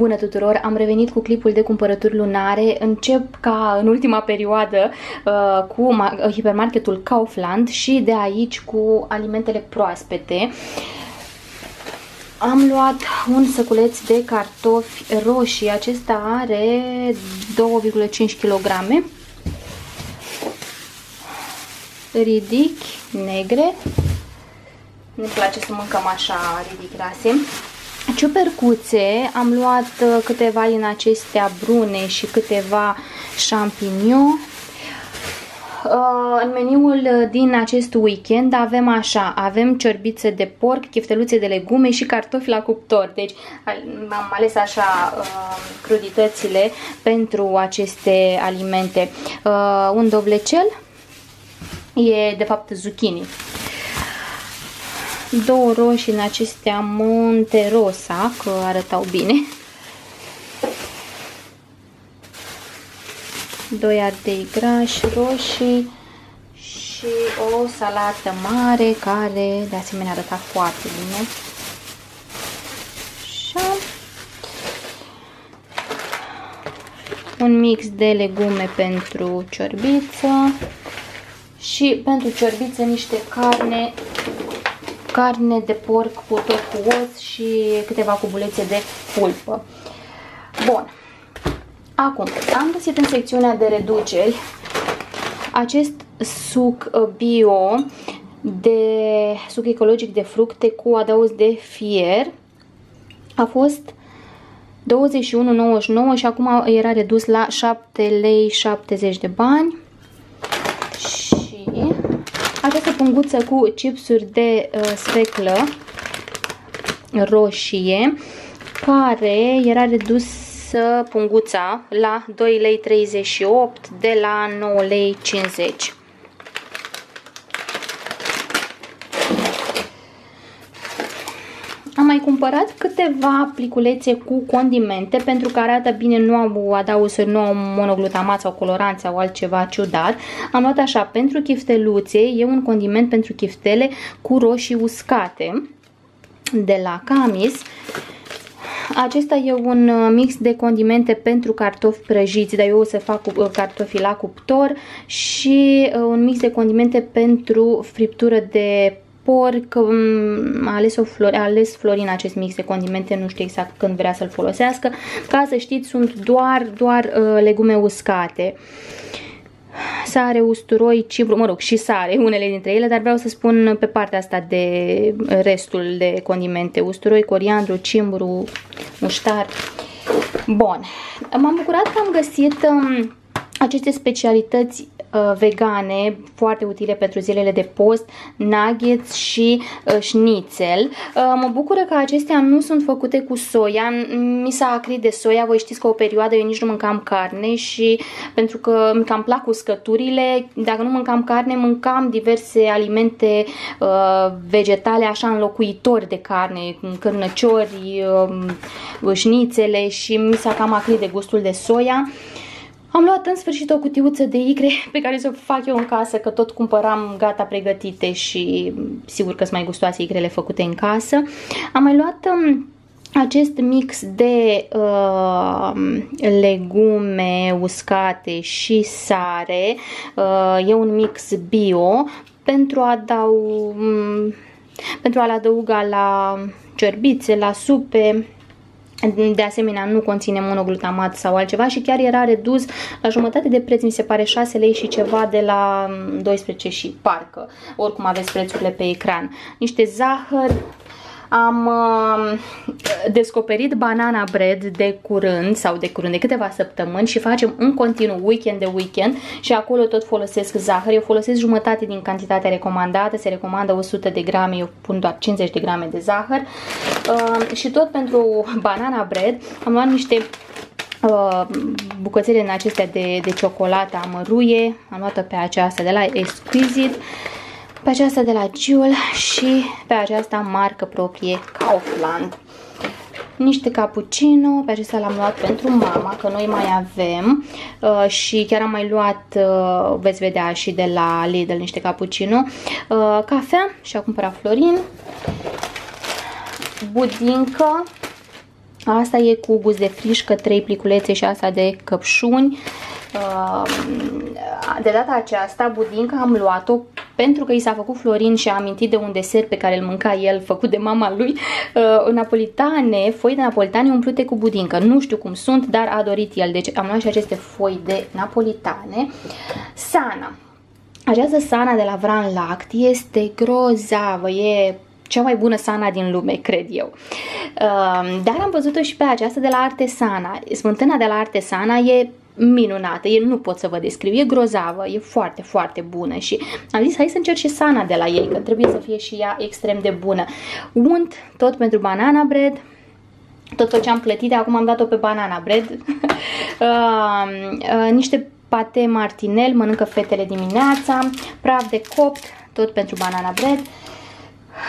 Bună tuturor! Am revenit cu clipul de cumpărături lunare. Încep ca în ultima perioadă uh, cu uh, hipermarketul Kaufland și de aici cu alimentele proaspete. Am luat un săculeț de cartofi roșii. Acesta are 2,5 kg. Ridic negre. Ne place să mâncăm așa ridic rase. Ciupercuțe, am luat uh, câteva din acestea brune și câteva champignon. Uh, în meniul din acest weekend avem așa, avem ciorbițe de porc, chifteluțe de legume și cartofi la cuptor. Deci am ales așa uh, cruditățile pentru aceste alimente. Un dovlecel e de fapt zucchini două roșii în acestea Monte Rosa, că arătau bine. Doi ardei grași roșii și o salată mare care de asemenea arăta foarte bine. Așa. Un mix de legume pentru ciorbiță și pentru ciorbiță niște carne carne de porc cu tot cu os și câteva cubulețe de pulpă. Bun. Acum, am găsit în secțiunea de reduceri acest suc uh, bio de suc ecologic de fructe cu adaos de fier. A fost 21,99 și acum era redus la 7 lei 70 de bani. Această punguță cu chipsuri de uh, sfeclă roșie, care era redusă punguța la 2,38 lei de la 9,50 lei mai cumpărat câteva pliculețe cu condimente pentru că arată bine, nu au adausuri, nu au monoglutamat sau coloranți sau altceva ciudat. Am luat așa, pentru chifteluțe e un condiment pentru chiftele cu roșii uscate de la Camis. Acesta e un mix de condimente pentru cartofi prăjiți, dar eu o să fac cartofi la cuptor și uh, un mix de condimente pentru friptură de porc, a ales, o flori, a ales Florin acest mix de condimente, nu știu exact când vrea să-l folosească. Ca să știți, sunt doar, doar uh, legume uscate. Sare, usturoi, cimbru, mă rog, și sare, unele dintre ele, dar vreau să spun pe partea asta de restul de condimente. Usturoi, coriandru, cimbru, muștar. Bun, m-am bucurat că am găsit um, aceste specialități Uh, vegane foarte utile pentru zilele de post, nuggets și uh, schnitzel. Uh, mă bucură că acestea nu sunt făcute cu soia, mi s-a acrit de soia, voi știți că o perioadă eu nici nu mâncam carne și pentru că mi cam plac uscăturile, dacă nu mâncam carne, mâncam diverse alimente uh, vegetale așa înlocuitori de carne, cârnăciori, uh, șnițele și mi s-a cam acrit de gustul de soia. Uh, am luat în sfârșit o cutiuță de icre pe care să o fac eu în casă, că tot cumpăram gata pregătite și sigur că sunt mai gustoase icrele făcute în casă. Am mai luat um, acest mix de uh, legume uscate și sare. Uh, e un mix bio pentru a dau, um, pentru a-l adăuga la ciorbițe, la supe, de asemenea nu conține monoglutamat sau altceva și chiar era redus la jumătate de preț, mi se pare 6 lei și ceva de la 12 și parcă, oricum aveți prețurile pe ecran. Niște zahăr, am uh, descoperit banana bread de curând sau de curând de câteva săptămâni și facem în continuu weekend de weekend și acolo tot folosesc zahăr. Eu folosesc jumătate din cantitatea recomandată, se recomandă 100 de grame, eu pun doar 50 de grame de zahăr. Uh, și tot pentru banana bread am luat niște uh, bucățele în acestea de, de ciocolată amăruie, am luat pe aceasta de la Exquisite pe aceasta de la Jewel și pe aceasta marcă proprie Kaufland. Niște cappuccino, pe acesta l-am luat pentru mama, că noi mai avem uh, și chiar am mai luat, uh, veți vedea și de la Lidl niște cappuccino, uh, cafea și a cumpărat Florin, budincă, Asta e cu gust de frișcă, 3 pliculețe și asta de căpșuni. Uh, de data aceasta, budinca am luat-o pentru că i s-a făcut Florin și a amintit de un desert pe care îl mânca el, făcut de mama lui, uh, napolitane, foi de napolitane umplute cu budincă. Nu știu cum sunt, dar a dorit el. Deci am luat și aceste foi de napolitane. Sana. Această sana de la Vran Lact este grozavă, e cea mai bună sana din lume, cred eu. Uh, dar am văzut-o și pe aceasta de la Artesana. Smântâna de la Artesana e minunată, e, nu pot să vă descriu, e grozavă, e foarte, foarte bună și am zis hai să încerc și sana de la ei, că trebuie să fie și ea extrem de bună. Unt tot pentru banana bread, tot făceam plătite, acum am dat-o pe banana bread, uh, uh, niște pate martinel, mănâncă fetele dimineața, praf de copt, tot pentru banana bread,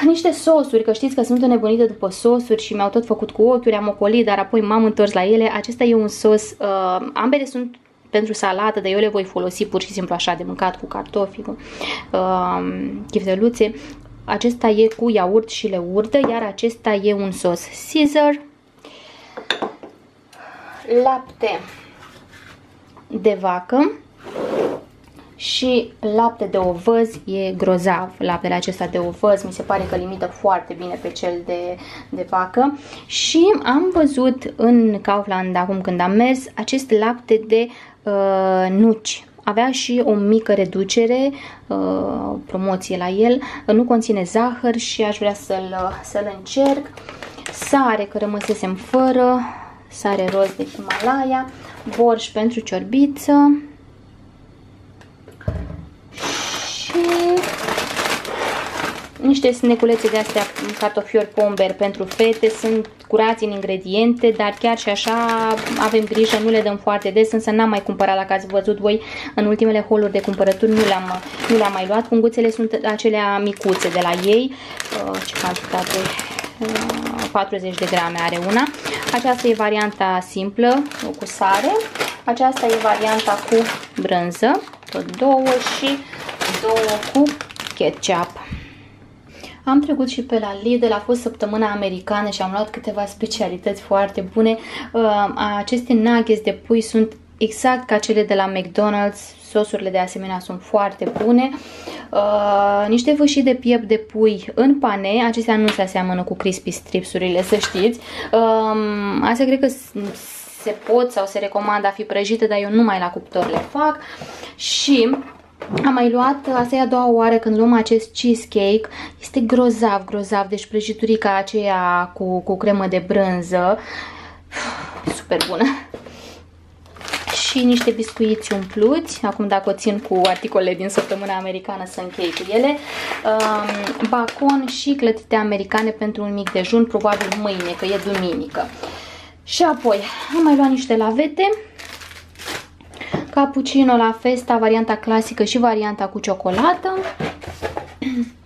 niște sosuri, că știți că sunt nebunită după sosuri și mi-au tot făcut cu ochiuri, am ocolit, dar apoi m-am întors la ele. Acesta e un sos, uh, ambele sunt pentru salată, dar eu le voi folosi pur și simplu așa de mâncat cu cartofi, cu uh, chifteluțe. Acesta e cu iaurt și leurdă, iar acesta e un sos Caesar. Lapte de vacă și lapte de ovăz e grozav. Laptele acesta de ovăz mi se pare că limită foarte bine pe cel de, de vacă. Și am văzut în Kaufland acum când am mers acest lapte de uh, nuci. Avea și o mică reducere, uh, promoție la el, nu conține zahăr și aș vrea să-l să, -l, încerc. Sare, că rămăsesem fără, sare roz de Himalaya, borș pentru ciorbiță, niște sneculețe de astea, cartofiori pomber pentru fete, sunt curați în ingrediente, dar chiar și așa avem grijă, nu le dăm foarte des, însă n-am mai cumpărat, dacă ați văzut voi, în ultimele holuri de cumpărături nu le-am nu le mai luat. Punguțele sunt acelea micuțe de la ei, uh, ce cantitate? 40 uh, de grame are una. Aceasta e varianta simplă, cu sare. Aceasta e varianta cu brânză, tot două și două cu ketchup. Am trecut și pe la Lidl, a fost săptămâna americană și am luat câteva specialități foarte bune. Uh, aceste nuggets de pui sunt exact ca cele de la McDonald's, sosurile de asemenea sunt foarte bune. Uh, niște vâșii de piept de pui în pane, acestea nu se aseamănă cu crispy stripsurile, să știți. Uh, astea cred că se pot sau se recomandă a fi prăjite, dar eu numai la cuptor le fac. Și am mai luat, asta e a doua oară când luăm acest cheesecake, este grozav, grozav, deci prăjiturica aceea cu, cu cremă de brânză, super bună. Și niște biscuiți umpluți, acum dacă o țin cu articole din săptămâna americană să închei cu ele, um, bacon și clătite americane pentru un mic dejun, probabil mâine, că e duminică. Și apoi am mai luat niște lavete, Cappuccino la Festa, varianta clasică și varianta cu ciocolată.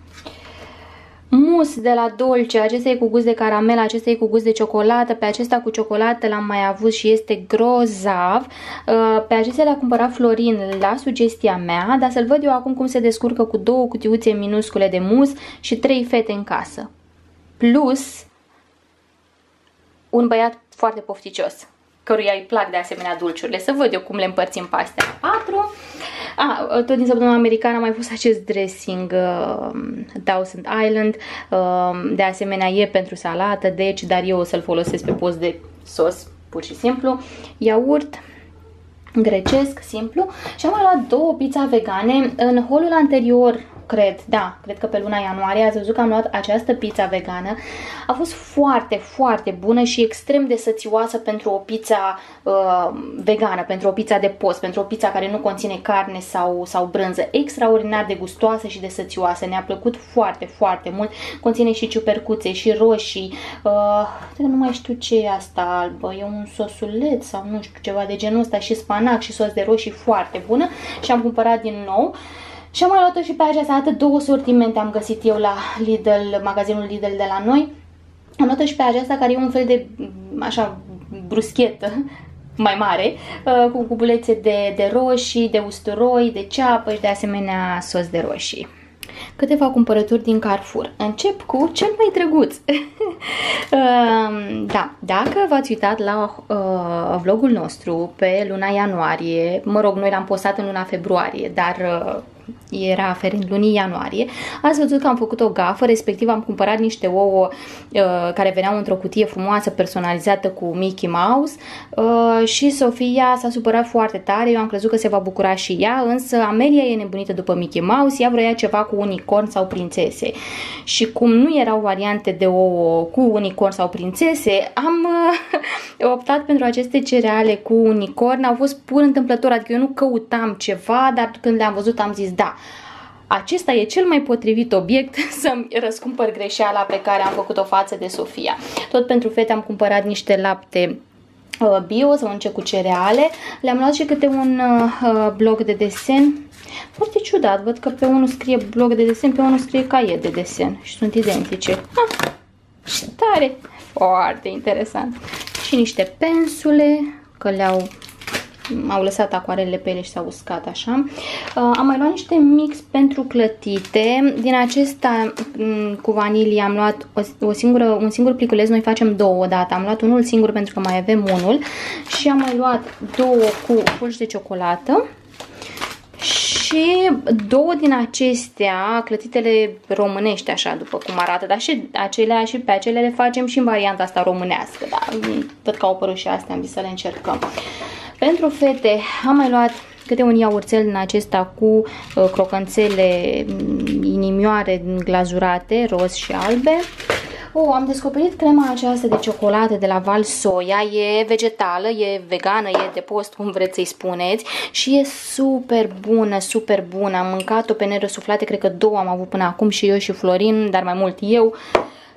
Mus de la Dolce, acesta e cu gust de caramel, acesta e cu gust de ciocolată, pe acesta cu ciocolată l-am mai avut și este grozav. Uh, pe acesta le-a cumpărat Florin la sugestia mea, dar să-l văd eu acum cum se descurcă cu două cutiuțe minuscule de mus și trei fete în casă. Plus un băiat foarte pofticios căruia îi plac de asemenea dulciurile. Să văd eu cum le împărțim pe astea. 4. Ah, tot din săptămâna americană am mai pus acest dressing uh, Thousand Island. Uh, de asemenea e pentru salată, deci, dar eu o să-l folosesc pe post de sos, pur și simplu. Iaurt grecesc, simplu. Și am mai luat două pizza vegane. În holul anterior cred, da, cred că pe luna ianuarie ați văzut că am luat această pizza vegană. A fost foarte, foarte bună și extrem de sățioasă pentru o pizza uh, vegană, pentru o pizza de post, pentru o pizza care nu conține carne sau, sau brânză. Extraordinar de gustoasă și de sățioasă. Ne-a plăcut foarte, foarte mult. Conține și ciupercuțe și roșii. Uh, nu mai știu ce e asta albă. E un sosuleț sau nu știu, ceva de genul ăsta și spanac și sos de roșii foarte bună. Și am cumpărat din nou. Uh, și am mai luat-o și pe această dată, două sortimente am găsit eu la Lidl, magazinul Lidl de la noi. Am luat-o și pe aceasta care e un fel de, așa, bruschetă mai mare, uh, cu cubulețe de, de roșii, de usturoi, de ceapă și de asemenea sos de roșii. Câteva cumpărături din Carrefour. Încep cu cel mai drăguț. Ehm, da, dacă v-ați uitat la uh, vlogul nostru pe luna ianuarie, mă rog, noi l-am postat în luna februarie, dar uh, era aferent lunii ianuarie, ați văzut că am făcut o gafă, respectiv am cumpărat niște ouă uh, care veneau într-o cutie frumoasă, personalizată cu Mickey Mouse uh, și Sofia s-a supărat foarte tare, eu am crezut că se va bucura și ea, însă Amelia e nebunită după Mickey Mouse, ea vrea ceva cu unicorn sau prințese. Și cum nu erau variante de ouă cu unicorn sau prințese, am uh, optat pentru aceste cereale cu unicorn, au fost pur întâmplător, adică eu nu căutam ceva, dar când le-am văzut am zis da, acesta e cel mai potrivit obiect să-mi răscumpăr greșeala pe care am făcut-o față de Sofia. Tot pentru fete am cumpărat niște lapte uh, bio sau înce cu cereale. Le-am luat și câte un uh, uh, blog de desen. Foarte ciudat, văd că pe unul scrie blog de desen, pe unul scrie caiet de desen și sunt identice. Ah, tare! Foarte interesant. Și niște pensule, că le-au au lăsat acoarele pe ele și s-au uscat așa. Uh, am mai luat niște mix pentru clătite. Din acesta mm, cu vanilie am luat o, o singură, un singur pliculeț, noi facem două odată. Am luat unul singur pentru că mai avem unul și am mai luat două cu fulgi de ciocolată. Și două din acestea, clătitele românești așa după cum arată, dar și acelea și pe acelea le facem și în varianta asta românească, da, văd că au apărut și astea, am zis să le încercăm. Pentru fete am mai luat câte un iaurțel din acesta cu uh, crocanțele mm, inimioare glazurate, roz și albe. Oh, am descoperit crema aceasta de ciocolată de la Val Soia, e vegetală, e vegană, e de post, cum vreți să-i spuneți și e super bună, super bună. Am mâncat-o pe nerăsuflate, cred că două am avut până acum și eu și Florin, dar mai mult eu.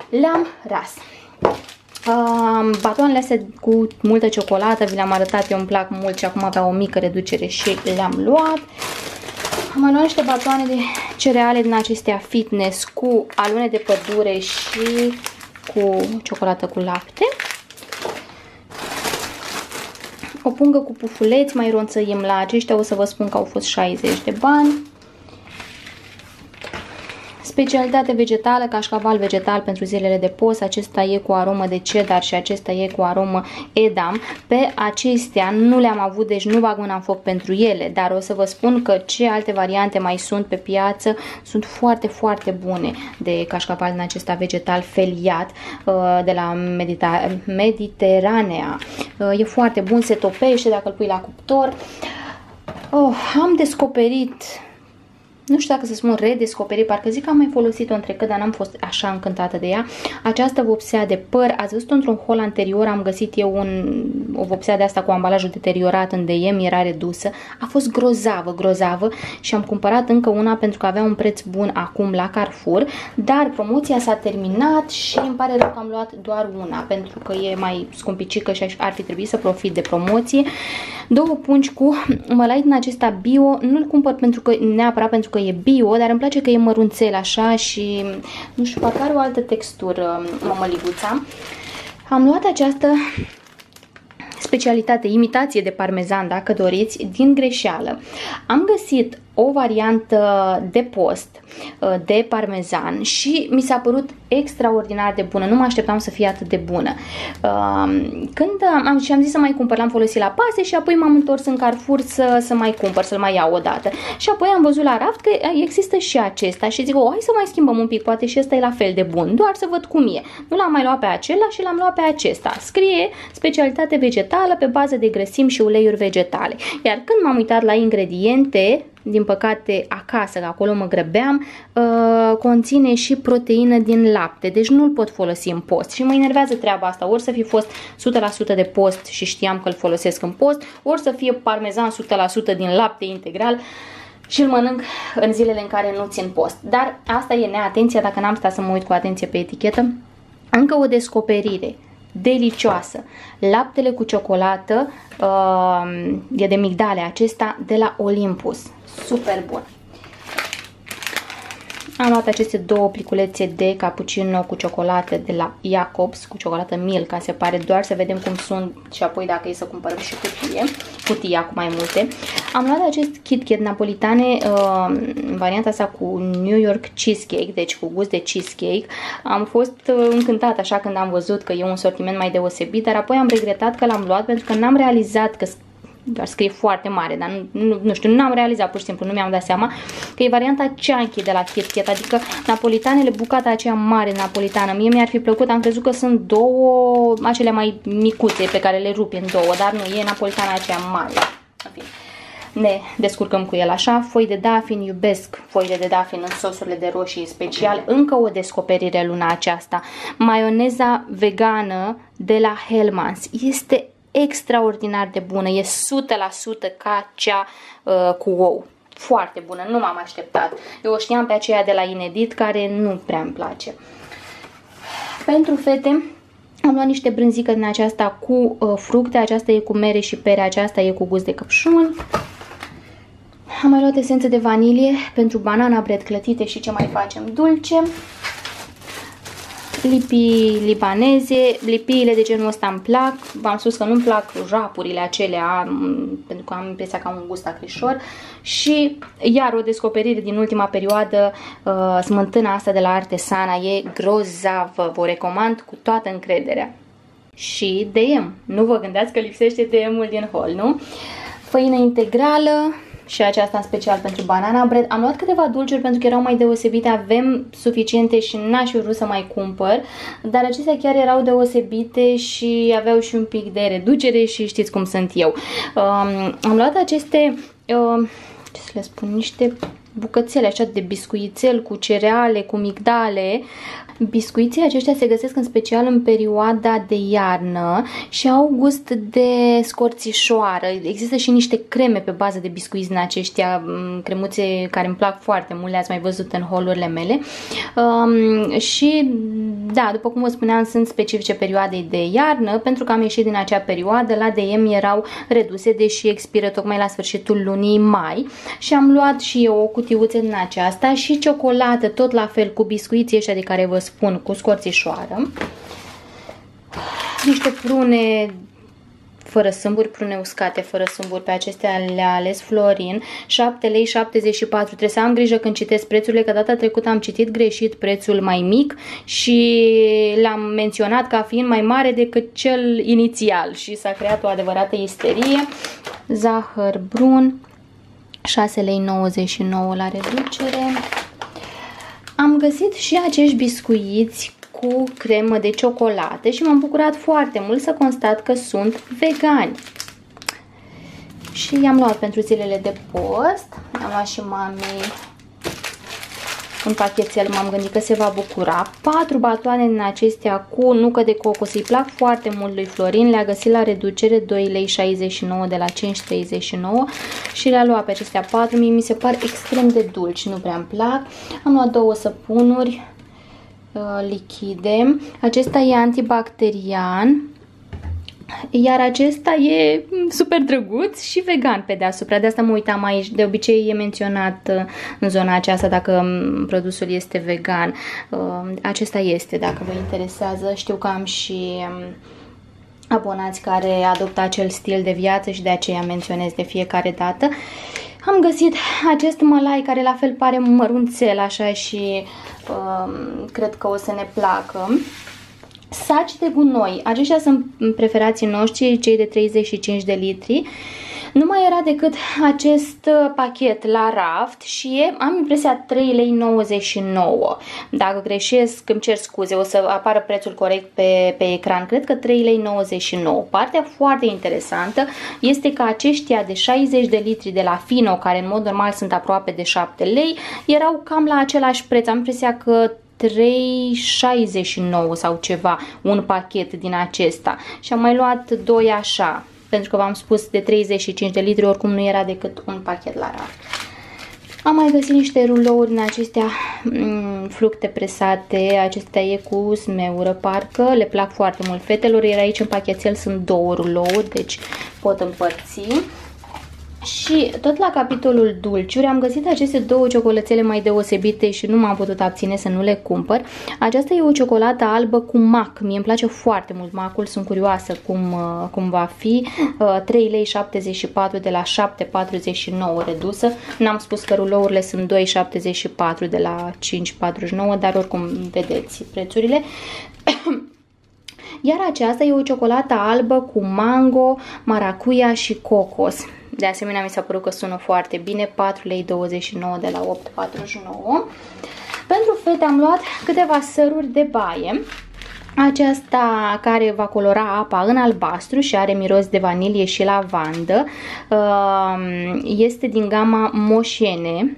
Le-am ras. Uh, batoanele astea cu multă ciocolată, vi le-am arătat, eu îmi plac mult și acum avea o mică reducere și le-am luat. Am mai luat niște batoane de cereale din acestea fitness cu alune de pădure și cu ciocolată cu lapte. O pungă cu pufuleți, mai ronțăim la aceștia, o să vă spun că au fost 60 de bani. Specialitate vegetală, cașcaval vegetal pentru zilele de post, acesta e cu aromă de cedar și acesta e cu aromă edam. Pe acestea nu le-am avut, deci nu bag mâna în foc pentru ele, dar o să vă spun că ce alte variante mai sunt pe piață sunt foarte, foarte bune de cașcaval din acesta vegetal feliat uh, de la Medita Mediteranea. Uh, e foarte bun, se topește dacă îl pui la cuptor. Oh, am descoperit nu știu dacă să spun redescoperi, parcă zic că am mai folosit-o în trecut, dar n-am fost așa încântată de ea. Această vopsea de păr, ați văzut într-un hol anterior, am găsit eu un, o vopsea de asta cu ambalajul deteriorat în DM, era redusă. A fost grozavă, grozavă și am cumpărat încă una pentru că avea un preț bun acum la Carrefour, dar promoția s-a terminat și îmi pare rău că am luat doar una, pentru că e mai scumpicică și ar fi trebuit să profit de promoție. Două pungi cu mălai din acesta bio, nu-l cumpăr pentru că, neapărat pentru că că e bio, dar îmi place că e mărunțel așa și, nu știu, parcă are o altă textură mămăliguța. Am luat această specialitate, imitație de parmezan, dacă doriți, din greșeală. Am găsit o variantă de post uh, de parmezan și mi s-a părut extraordinar de bună. Nu mă așteptam să fie atât de bună. Um, când am, și am zis să mai cumpăr, l-am folosit la pase și apoi m-am întors în Carrefour să, să mai cumpăr, să-l mai iau o dată. Și apoi am văzut la raft că există și acesta și zic, o, hai să mai schimbăm un pic, poate și ăsta e la fel de bun, doar să văd cum e. Nu l-am mai luat pe acela și l-am luat pe acesta. Scrie specialitate vegetală pe bază de grăsimi și uleiuri vegetale. Iar când m-am uitat la ingrediente, din păcate acasă, că acolo mă grăbeam, uh, conține și proteină din lapte, deci nu-l pot folosi în post și mă enervează treaba asta, ori să fi fost 100% de post și știam că îl folosesc în post, ori să fie parmezan 100% din lapte integral și îl mănânc în zilele în care nu țin post. Dar asta e neatenția, dacă n-am stat să mă uit cu atenție pe etichetă. Încă o descoperire delicioasă. Laptele cu ciocolată uh, e de migdale acesta de la Olympus super bun. Am luat aceste două pliculețe de cappuccino cu ciocolată de la Jacobs, cu ciocolată Milka, se pare doar să vedem cum sunt și apoi dacă e să cumpărăm și cutie, cutia cu mai multe. Am luat acest KitKat napolitane, uh, varianta asta cu New York Cheesecake, deci cu gust de cheesecake. Am fost uh, încântat așa când am văzut că e un sortiment mai deosebit, dar apoi am regretat că l-am luat pentru că n-am realizat că doar scrie foarte mare, dar nu, nu, nu știu, nu am realizat pur și simplu, nu mi-am dat seama că e varianta Chunky de la KitKat, adică napolitanele, bucata aceea mare napolitană. Mie mi-ar fi plăcut, am crezut că sunt două, acele mai micuțe pe care le rupi în două, dar nu, e napolitana aceea mare. În fine ne descurcăm cu el așa. Foi de dafin, iubesc foile de dafin în sosurile de roșii special. Încă o descoperire luna aceasta. Maioneza vegană de la Hellmann's. Este extraordinar de bună, e 100% ca cea uh, cu ou. Foarte bună, nu m-am așteptat. Eu o știam pe aceea de la Inedit, care nu prea îmi place. Pentru fete, am luat niște brânzică din aceasta cu uh, fructe, aceasta e cu mere și pere, aceasta e cu gust de căpșuni. Am mai luat esență de vanilie pentru banana, bread clătite și ce mai facem dulce lipii libaneze, lipiile de genul ăsta îmi plac, v-am spus că nu-mi plac rapurile acelea, pentru că am impresia că am un gust acrișor. Și iar o descoperire din ultima perioadă, uh, smântâna asta de la Artesana e grozavă, vă recomand cu toată încrederea. Și DM, nu vă gândeați că lipsește DM-ul din hol, nu? Făină integrală, și aceasta în special pentru banana bread. Am luat câteva dulciuri pentru că erau mai deosebite, avem suficiente și n-aș fi vrut să mai cumpăr, dar acestea chiar erau deosebite și aveau și un pic de reducere și știți cum sunt eu. Um, am luat aceste, um, ce să le spun, niște bucățele așa de biscuițel cu cereale, cu migdale. Biscuiții aceștia se găsesc în special în perioada de iarnă și au gust de scorțișoară. Există și niște creme pe bază de biscuiți din aceștia, cremuțe care îmi plac foarte mult, le-ați mai văzut în holurile mele. Um, și da, după cum vă spuneam, sunt specifice perioadei de iarnă, pentru că am ieșit din acea perioadă, la DM erau reduse, deși expiră tocmai la sfârșitul lunii mai și am luat și eu o cutiuță din aceasta și ciocolată, tot la fel cu biscuiții ăștia de care vă spun cu scorțișoară. Niște prune fără sâmburi, prune uscate fără sâmburi, pe acestea le-a ales Florin, 7 lei 74. Trebuie să am grijă când citesc prețurile, că data trecută am citit greșit prețul mai mic și l-am menționat ca fiind mai mare decât cel inițial și s-a creat o adevărată isterie. Zahăr brun, 6 lei 99 la reducere. Am găsit și acești biscuiți cu cremă de ciocolată și m-am bucurat foarte mult să constat că sunt vegani. Și i-am luat pentru zilele de post, am luat și mamei un pachetel, m-am gândit că se va bucura. Patru batoane din acestea cu nucă de cocos, îi plac foarte mult lui Florin, le-a găsit la reducere 2,69 lei de la 5,39 și le-a luat pe acestea patru, mie mi se par extrem de dulci, nu prea îmi plac. Am luat două săpunuri uh, lichide, acesta e antibacterian, iar acesta e super drăguț și vegan pe deasupra. De asta mă uitam aici. De obicei e menționat uh, în zona aceasta dacă um, produsul este vegan. Uh, acesta este, dacă vă interesează. Știu că am și um, abonați care adoptă acel stil de viață și de aceea menționez de fiecare dată. Am găsit acest mălai care la fel pare mărunțel așa și um, cred că o să ne placă. Saci de gunoi, aceștia sunt preferații noștri, cei de 35 de litri. Nu mai era decât acest uh, pachet la raft și e, am impresia 3,99 lei. Dacă greșesc, îmi cer scuze, o să apară prețul corect pe, pe ecran. Cred că 3,99 lei. Partea foarte interesantă este că aceștia de 60 de litri de la Fino, care în mod normal sunt aproape de 7 lei, erau cam la același preț. Am impresia că 3,69 sau ceva un pachet din acesta și am mai luat doi așa pentru că v-am spus de 35 de litri oricum nu era decât un pachet la raft. Am mai găsit niște rulouri în acestea mm, fructe presate, acestea e cu smeură parcă, le plac foarte mult fetelor, iar aici în pachetel sunt două rulouri, deci pot împărți. Și tot la capitolul dulciuri am găsit aceste două ciocolățele mai deosebite și nu m-am putut abține să nu le cumpăr. Aceasta e o ciocolată albă cu mac. Mie îmi place foarte mult macul, sunt curioasă cum, uh, cum va fi. 3 uh, lei 74 de la 7,49 redusă. N-am spus că rulourile sunt 2,74 de la 5,49, dar oricum vedeți prețurile. Iar aceasta e o ciocolată albă cu mango, maracuia și cocos. De asemenea, mi s-a părut că sună foarte bine, 4 lei 29 de la 8,49. Pentru fete am luat câteva săruri de baie. Aceasta care va colora apa în albastru și are miros de vanilie și lavandă um, este din gama Moșene.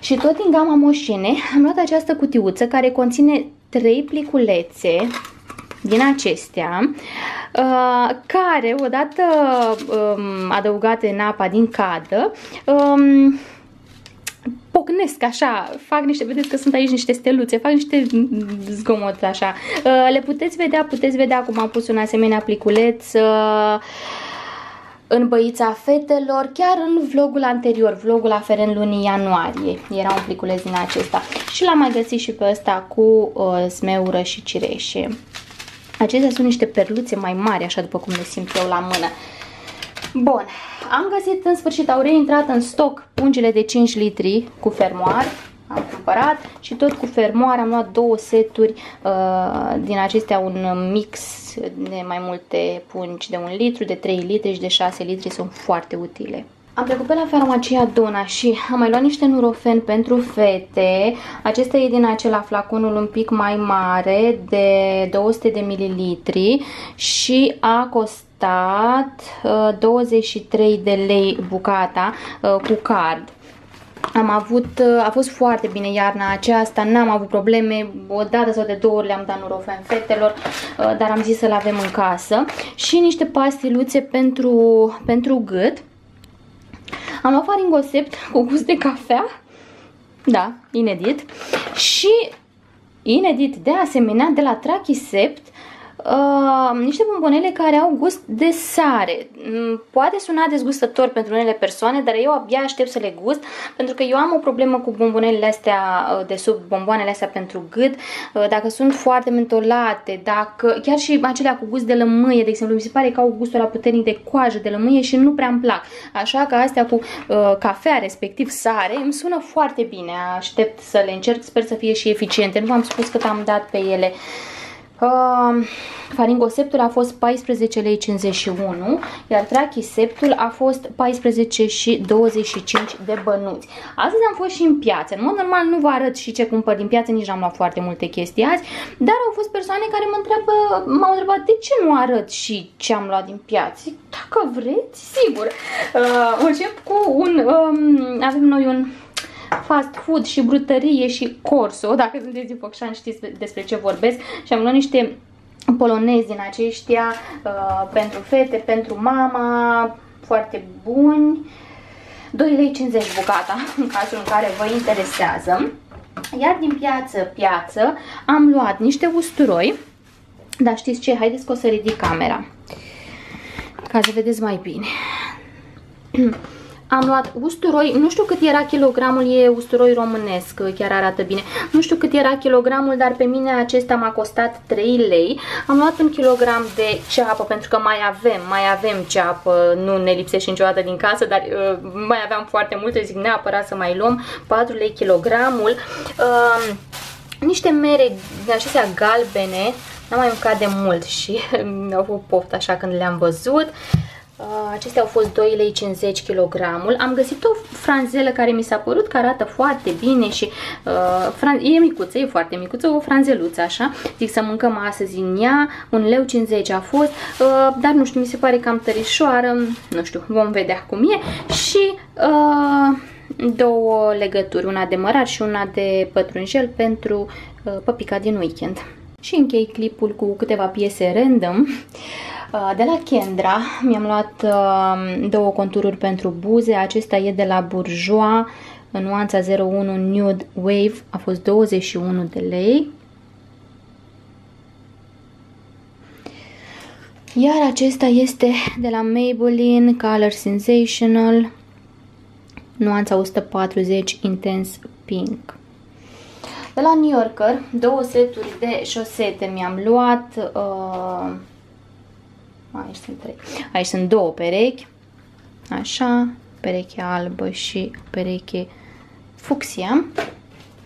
Și tot din gama Moșene am luat această cutiuță care conține 3 pliculețe din acestea uh, care odată um, adăugate în apa din cadă um, pocnesc așa, fac niște, vedeți că sunt aici niște steluțe, fac niște zgomot așa. Uh, le puteți vedea, puteți vedea cum am pus un asemenea pliculeț uh, în băița fetelor, chiar în vlogul anterior, vlogul aferent lunii ianuarie. Era un pliculeț din acesta. Și l-am mai găsit și pe ăsta cu uh, smeură și cireșe. Acestea sunt niște perluțe mai mari, așa după cum le simt eu la mână. Bun, am găsit în sfârșit, au reintrat în stoc pungile de 5 litri cu fermoar. Am cumpărat și tot cu fermoar am luat două seturi uh, din acestea un mix de mai multe pungi de 1 litru, de 3 litri și de 6 litri, sunt foarte utile. Am trecut pe la farmacia Dona și am mai luat niște nurofen pentru fete. Acesta e din acela flaconul un pic mai mare de 200 de mililitri și a costat uh, 23 de lei bucata uh, cu card. Am avut, uh, a fost foarte bine iarna aceasta, n-am avut probleme, o dată sau de două ori le-am dat nurofen fetelor, uh, dar am zis să-l avem în casă. Și niște pastiluțe pentru, pentru gât. Am luat faringosept cu gust de cafea. Da, inedit. Și inedit de asemenea de la Trachisept uh, niște bombonele care au gust de sare. Mm, poate suna dezgustător pentru unele persoane, dar eu abia aștept să le gust, pentru că eu am o problemă cu bombonelele astea uh, de sub, bomboanele astea pentru gât, uh, dacă sunt foarte mentolate, dacă chiar și acelea cu gust de lămâie, de exemplu, mi se pare că au gustul la puternic de coajă de lămâie și nu prea îmi plac. Așa că astea cu uh, cafea, respectiv sare, îmi sună foarte bine. Aștept să le încerc, sper să fie și eficiente. Nu v-am spus cât am dat pe ele. Uh, faringoseptul a fost 14 lei 51, iar trachiseptul a fost 14 și 25 de bănuți. Astăzi am fost și în piață. În mod normal nu vă arăt și ce cumpăr din piață, nici n-am luat foarte multe chestii azi, dar au fost persoane care mă întreabă, m-au întrebat de ce nu arăt și ce am luat din piață. Dacă vreți, sigur. Uh, încep cu un, um, avem noi un fast food și brutărie și corso, dacă sunteți din Focșani știți despre ce vorbesc și am luat niște polonezi din aceștia uh, pentru fete, pentru mama, foarte buni. 2 lei 50 bucata, în cazul în care vă interesează. Iar din piață, piață, am luat niște usturoi, dar știți ce? Haideți că o să ridic camera, ca să vedeți mai bine. Am luat usturoi, nu știu cât era kilogramul, e usturoi românesc, chiar arată bine. Nu știu cât era kilogramul, dar pe mine acesta m-a costat 3 lei. Am luat un kilogram de ceapă, pentru că mai avem, mai avem ceapă, nu ne lipsește niciodată din casă, dar uh, mai aveam foarte multe, zic neapărat să mai luăm 4 lei kilogramul. Uh, niște mere de acestea galbene, n-am mai mâncat de mult și mi-au făcut poft așa când le-am văzut. Uh, Uh, acestea au fost 2 lei 50 kg. Am găsit o franzelă care mi s-a părut că arată foarte bine și uh, e micuță, e foarte micuță, o franzeluță așa. Zic să mâncăm astăzi în ea, un leu 50 a fost, uh, dar nu știu, mi se pare cam tărișoară, nu știu, vom vedea cum e. Și uh, două legături, una de mărar și una de pătrunjel pentru uh, păpica din weekend. Și închei clipul cu câteva piese random. Uh, de la Kendra mi-am luat uh, două contururi pentru buze. Acesta e de la Bourjois în nuanța 01 Nude Wave. A fost 21 de lei. Iar acesta este de la Maybelline Color Sensational, nuanța 140 Intense Pink. De la New Yorker, două seturi de șosete mi-am luat. Uh, aici sunt trei. Aici sunt două perechi. Așa, pereche albă și pereche fucsia.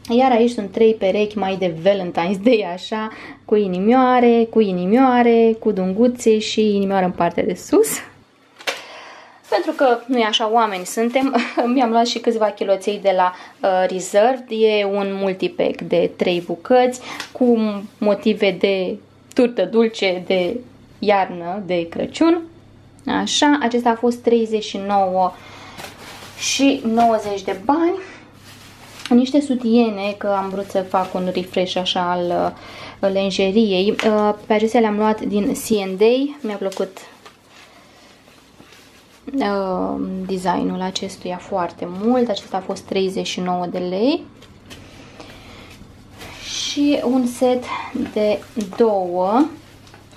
Iar aici sunt trei perechi mai de Valentine's Day, așa, cu inimioare, cu inimioare, cu dunguțe și inimioare în partea de sus. Pentru că nu e așa, oameni suntem, mi-am luat și câțiva kiloței de la uh, Reserved. E un multipack de 3 bucăți cu motive de turtă dulce de iarnă, de Crăciun. Așa, acesta a fost 39 și 90 de bani. Niște sutiene, că am vrut să fac un refresh așa al uh, lenjeriei. Uh, pe acestea le-am luat din C&A, mi-a plăcut uh, designul acestuia foarte mult. Acesta a fost 39 de lei. Și un set de două.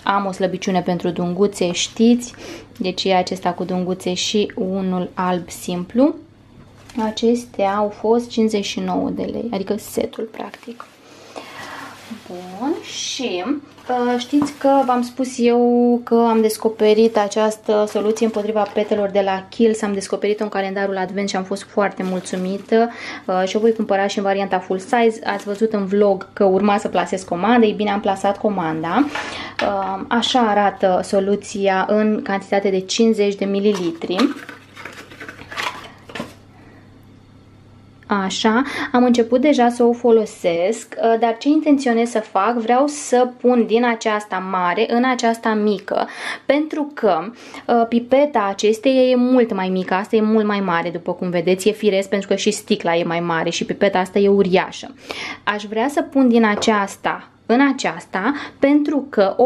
Am o slăbiciune pentru dunguțe, știți. Deci e acesta cu dunguțe și unul alb simplu. Acestea au fost 59 de lei, adică setul practic. Bun, și uh, știți că v-am spus eu că am descoperit această soluție împotriva petelor de la Kills, am descoperit-o în calendarul Advent și am fost foarte mulțumită uh, și o voi cumpăra și în varianta full size. Ați văzut în vlog că urma să plasez comanda, ei bine am plasat comanda. Uh, așa arată soluția în cantitate de 50 de mililitri. Așa, am început deja să o folosesc, uh, dar ce intenționez să fac? Vreau să pun din aceasta mare în aceasta mică, pentru că uh, pipeta acesteia e mult mai mică, asta e mult mai mare, după cum vedeți, e firesc pentru că și sticla e mai mare și pipeta asta e uriașă. Aș vrea să pun din aceasta în aceasta pentru că o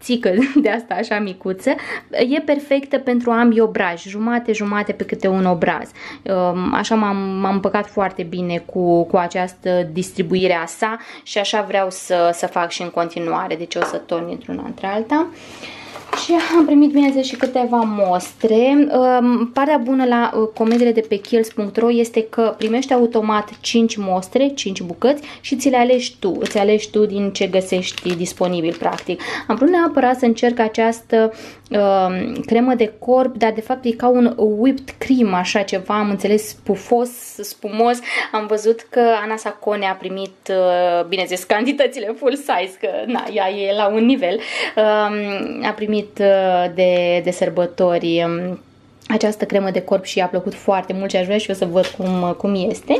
pipețică de asta așa micuță e perfectă pentru ambii obraji, jumate, jumate pe câte un obraz. Um, așa m-am împăcat foarte bine cu, cu această distribuire a sa și așa vreau să, să fac și în continuare, deci o să torn într-una între alta. Și am primit, bineînțeles, și câteva mostre. Partea bună la uh, comediile de pe kills.ro este că primești automat 5 mostre, 5 bucăți și ți le alegi tu. Îți alegi tu din ce găsești disponibil, practic. Am vrut neapărat să încerc această uh, cremă de corp, dar de fapt e ca un whipped cream, așa ceva, am înțeles, pufos, spumos. Am văzut că Ana Sacone a primit, uh, bineînțeles, cantitățile full size, că na, ea e la un nivel. Uh, a primit primit uh, de, de sărbători um, această cremă de corp și i-a plăcut foarte mult și aș vrea și eu să văd cum, cum este.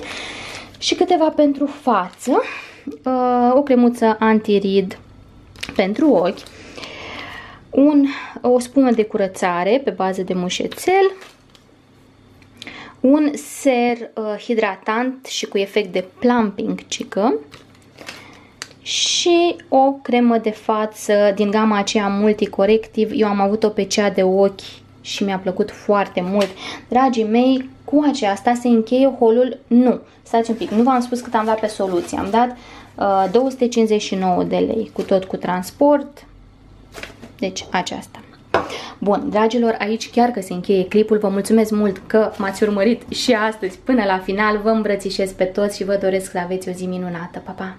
Și câteva pentru față, uh, o cremuță antirid pentru ochi, un, o spumă de curățare pe bază de mușețel, un ser uh, hidratant și cu efect de plumping cică, și o cremă de față din gama aceea multicorectiv. Eu am avut-o pe cea de ochi și mi-a plăcut foarte mult. Dragii mei, cu aceasta se încheie holul? Nu. Stați un pic, nu v-am spus cât am dat pe soluție. Am dat uh, 259 de lei, cu tot cu transport. Deci aceasta. Bun, dragilor, aici chiar că se încheie clipul. Vă mulțumesc mult că m-ați urmărit și astăzi până la final. Vă îmbrățișez pe toți și vă doresc să aveți o zi minunată. Pa, pa!